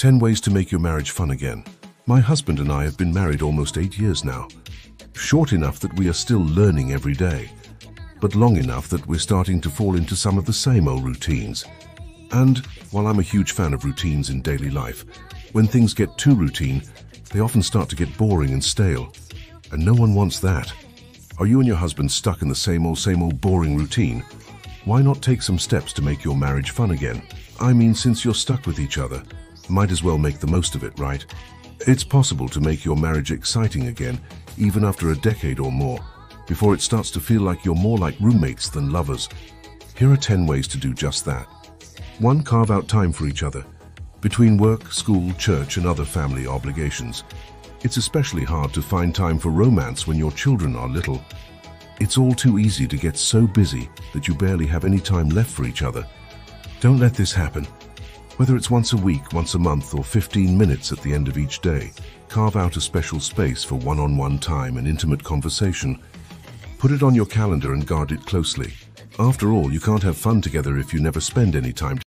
10 ways to make your marriage fun again. My husband and I have been married almost eight years now. Short enough that we are still learning every day, but long enough that we're starting to fall into some of the same old routines. And while I'm a huge fan of routines in daily life, when things get too routine, they often start to get boring and stale. And no one wants that. Are you and your husband stuck in the same old, same old boring routine? Why not take some steps to make your marriage fun again? I mean, since you're stuck with each other, might as well make the most of it, right? It's possible to make your marriage exciting again, even after a decade or more, before it starts to feel like you're more like roommates than lovers. Here are 10 ways to do just that. 1. Carve out time for each other. Between work, school, church and other family obligations, it's especially hard to find time for romance when your children are little. It's all too easy to get so busy that you barely have any time left for each other. Don't let this happen. Whether it's once a week, once a month, or 15 minutes at the end of each day, carve out a special space for one-on-one time and intimate conversation. Put it on your calendar and guard it closely. After all, you can't have fun together if you never spend any time